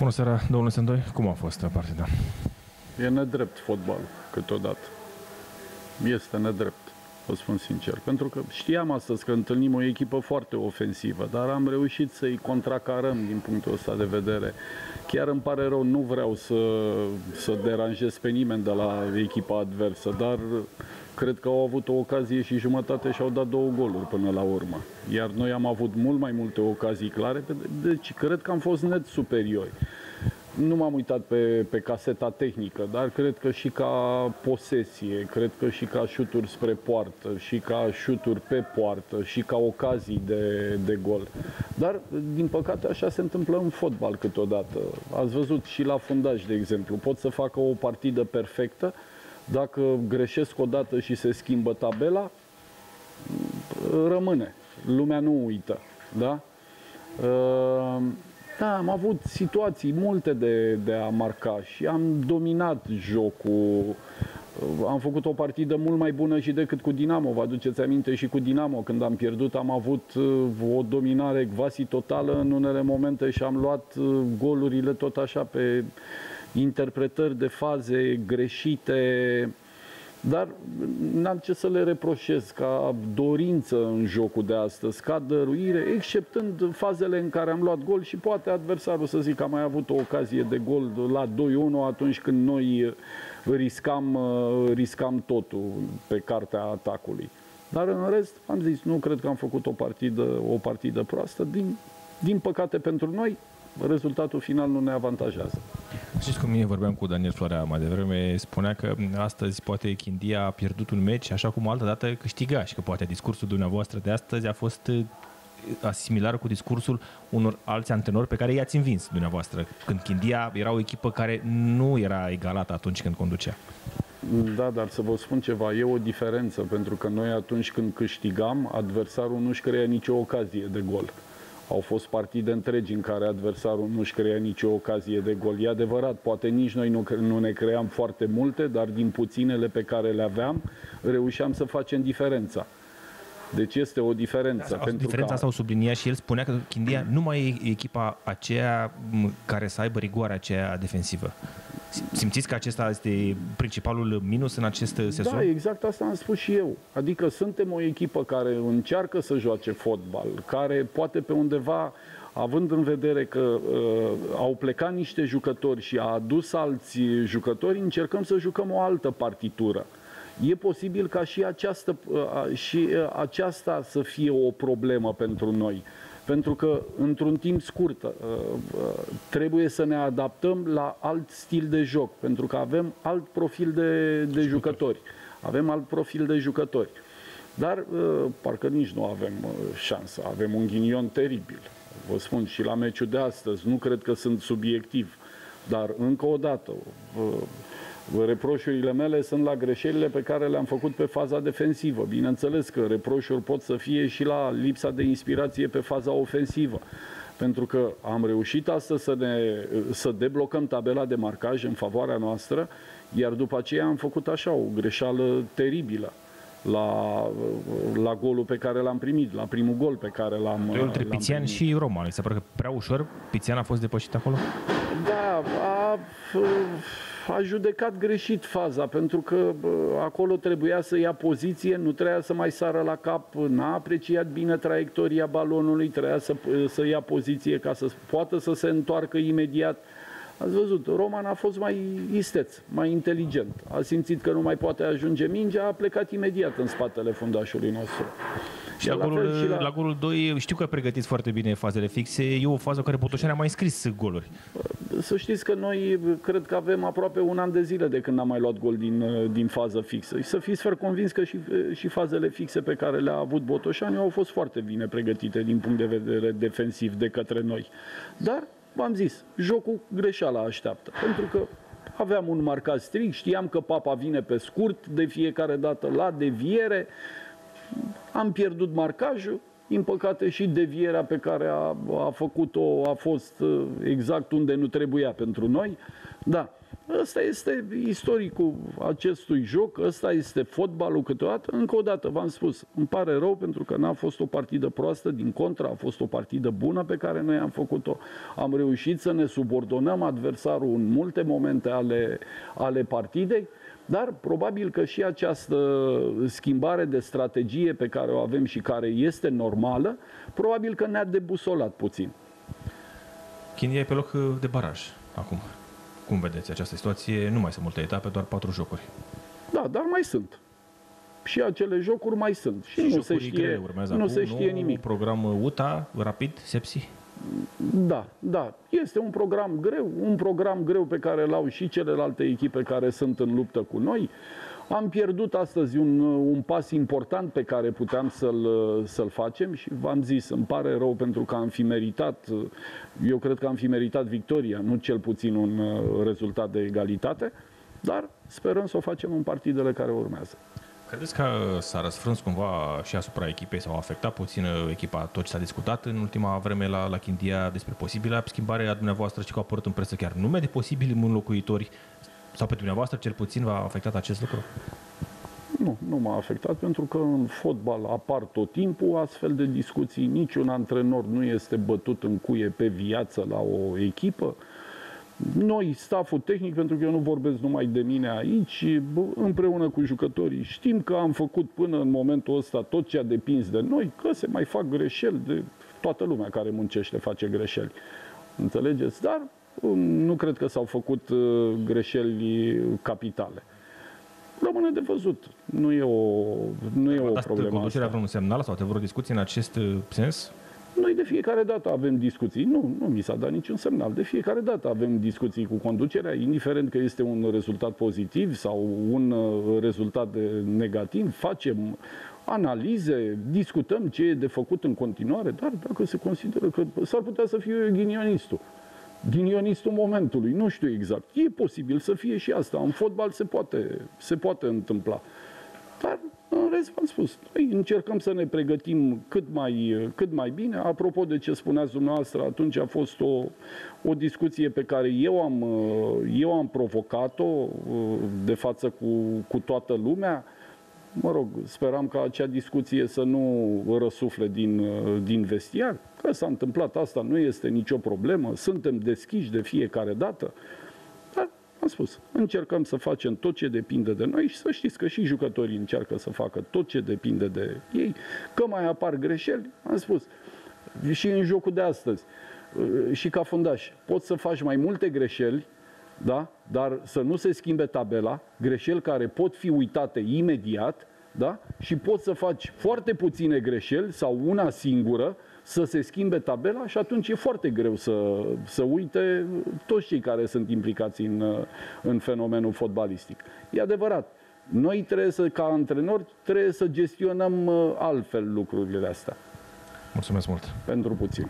Bună seara, domnule Sândoi. Cum a fost partida? E nedrept fotbal câteodată. Este nedrept, vă spun sincer. Pentru că știam astăzi că întâlnim o echipă foarte ofensivă, dar am reușit să-i contracarăm din punctul ăsta de vedere. Chiar îmi pare rău, nu vreau să, să deranjez pe nimeni de la echipa adversă, dar cred că au avut o ocazie și jumătate și au dat două goluri până la urmă. Iar noi am avut mult mai multe ocazii clare, deci cred că am fost net superiori. Nu m-am uitat pe, pe caseta tehnică, dar cred că și ca posesie, cred că și ca șuturi spre poartă, și ca șuturi pe poartă, și ca ocazii de, de gol. Dar, din păcate, așa se întâmplă în fotbal câteodată. Ați văzut și la fundaj, de exemplu. Pot să facă o partidă perfectă, dacă greșesc o dată și se schimbă tabela, rămâne. Lumea nu uită. Da? Ehm, da, am avut situații multe de, de a marca și am dominat jocul. Am făcut o partidă mult mai bună și decât cu Dinamo. Vă aduceți aminte și cu Dinamo. Când am pierdut am avut uh, o dominare quasi totală în unele momente și am luat uh, golurile tot așa pe interpretări de faze greșite, dar n-am ce să le reproșez ca dorință în jocul de astăzi, ca dăruire, exceptând fazele în care am luat gol și poate adversarul să zic că a mai avut o ocazie de gol la 2-1 atunci când noi riscam, riscam totul pe cartea atacului. Dar în rest, am zis, nu cred că am făcut o partidă, o partidă proastă. Din, din păcate pentru noi, rezultatul final nu ne avantajează. Știți cum mine vorbeam cu Daniel Florea mai devreme, spunea că astăzi poate Chindia a pierdut un meci, așa cum altă dată câștiga și că poate discursul dumneavoastră de astăzi a fost uh, similar cu discursul unor alți antrenori pe care i-ați învins dumneavoastră, când Chindia era o echipă care nu era egalată atunci când conducea. Da, dar să vă spun ceva, e o diferență, pentru că noi atunci când câștigam, adversarul nu-și crea nicio ocazie de gol. Au fost partide întregi în care adversarul nu-și crea nicio ocazie de gol. E adevărat, poate nici noi nu, nu ne cream foarte multe, dar din puținele pe care le aveam, reușeam să facem diferența. Deci este o diferență. Da, pentru diferența că... asta o sublinia și el spunea că Chindia nu mai e echipa aceea care să aibă rigoarea aceea defensivă. Simțiți că acesta este principalul minus în acest sezon? Da, exact asta am spus și eu. Adică suntem o echipă care încearcă să joace fotbal, care poate pe undeva având în vedere că uh, au plecat niște jucători și a adus alți jucători, încercăm să jucăm o altă partitură. E posibil ca și această, uh, și uh, aceasta să fie o problemă pentru noi. Pentru că într-un timp scurt uh, trebuie să ne adaptăm la alt stil de joc, pentru că avem alt profil de, de jucători. Avem alt profil de jucători. Dar parcă nici nu avem șansă. Avem un ghinion teribil. Vă spun și la meciul de astăzi. Nu cred că sunt subiectiv. Dar încă o dată, Reproșurile mele sunt la greșelile pe care le-am făcut pe faza defensivă. Bineînțeles că reproșuri pot să fie și la lipsa de inspirație pe faza ofensivă. Pentru că am reușit astăzi să, ne, să deblocăm tabela de marcaj în favoarea noastră, iar după aceea am făcut așa o greșeală teribilă la, la golul pe care l-am primit, la primul gol pe care l-am Între l-am Pițian primit. și Roma, mi se pare că prea ușor Pițian a fost depășit acolo? Da, a, a judecat greșit faza, pentru că acolo trebuia să ia poziție, nu trebuia să mai sară la cap, n-a apreciat bine traiectoria balonului, trebuia să, să ia poziție ca să poată să se întoarcă imediat. Ați văzut, Roman a fost mai isteț, mai inteligent. A simțit că nu mai poate ajunge mingea, a plecat imediat în spatele fundașului nostru. Și la, golul, și la... la golul 2 știu că pregătiți foarte bine fazele fixe. E o fază care Botoșani a mai scris goluri. Să știți că noi cred că avem aproape un an de zile de când am mai luat gol din, din fază fixă. Și să fiți fer convins că și, și fazele fixe pe care le-a avut Botoșani au fost foarte bine pregătite din punct de vedere defensiv de către noi. Dar, v-am zis, jocul greșeala așteaptă. Pentru că aveam un marcat strict, știam că papa vine pe scurt de fiecare dată la deviere, am pierdut marcajul, din păcate și devierea pe care a, a făcut-o a fost uh, exact unde nu trebuia pentru noi. Da, ăsta este istoricul acestui joc, ăsta este fotbalul câteodată. Încă o dată v-am spus, îmi pare rău pentru că n-a fost o partidă proastă, din contra a fost o partidă bună pe care noi am făcut-o. Am reușit să ne subordonăm adversarul în multe momente ale, ale partidei. Dar probabil că și această schimbare de strategie pe care o avem și care este normală, probabil că ne-a debusolat puțin. Chindia e pe loc de baraj acum. Cum vedeți această situație? Nu mai sunt multe etape, doar patru jocuri. Da, dar mai sunt. Și acele jocuri mai sunt. Și, și nu se știe, grele urmează nu acum, se știe nu? nimic. Program UTA, rapid, sepsi? Da, da. Este un program greu, un program greu pe care l-au și celelalte echipe care sunt în luptă cu noi. Am pierdut astăzi un, un pas important pe care puteam să-l, să-l facem și v-am zis, îmi pare rău pentru că am fi meritat, eu cred că am fi meritat victoria, nu cel puțin un uh, rezultat de egalitate, dar sperăm să o facem în partidele care urmează. Credeți că s-a răsfrâns cumva și asupra echipei sau a afectat puțin echipa tot ce s-a discutat în ultima vreme la, la Chindia despre posibilă schimbare a dumneavoastră și că au apărut în presă chiar nume de posibili înlocuitori sau pe dumneavoastră cel puțin v-a afectat acest lucru? Nu, nu m-a afectat pentru că în fotbal apar tot timpul astfel de discuții. Niciun antrenor nu este bătut în cuie pe viață la o echipă. Noi, staful tehnic, pentru că eu nu vorbesc numai de mine aici, împreună cu jucătorii, știm că am făcut până în momentul ăsta tot ce a depins de noi, că se mai fac greșeli de toată lumea care muncește face greșeli. Înțelegeți? Dar nu cred că s-au făcut uh, greșeli capitale. Rămâne de văzut. Nu e o, nu e o problemă. Conducerea vreun semnal sau te vreo discuție în acest uh, sens? Noi de fiecare dată avem discuții. Nu, nu mi s-a dat niciun semnal. De fiecare dată avem discuții cu conducerea, indiferent că este un rezultat pozitiv sau un uh, rezultat negativ. Facem analize, discutăm ce e de făcut în continuare, dar dacă se consideră că s-ar putea să fie eu ghinionistul ghinionistul momentului, nu știu exact. E posibil să fie și asta. În fotbal se poate, se poate întâmpla. Dar, în rest, v-am spus, noi încercăm să ne pregătim cât mai, cât mai bine. Apropo de ce spuneați dumneavoastră, atunci a fost o, o discuție pe care eu am, eu am provocat-o de față cu, cu toată lumea. Mă rog, speram ca acea discuție să nu răsufle din, din vestiar. Că s-a întâmplat asta, nu este nicio problemă, suntem deschiși de fiecare dată. Dar, am spus, încercăm să facem tot ce depinde de noi și să știți că și jucătorii încearcă să facă tot ce depinde de ei. Că mai apar greșeli, am spus, și în jocul de astăzi, și ca fundaș, poți să faci mai multe greșeli, da? dar să nu se schimbe tabela, greșeli care pot fi uitate imediat, da? și poți să faci foarte puține greșeli sau una singură, să se schimbe tabela și atunci e foarte greu să, să uite toți cei care sunt implicați în, în fenomenul fotbalistic. E adevărat. Noi trebuie să, ca antrenori, trebuie să gestionăm uh, altfel lucrurile astea. Mulțumesc mult! Pentru puțin.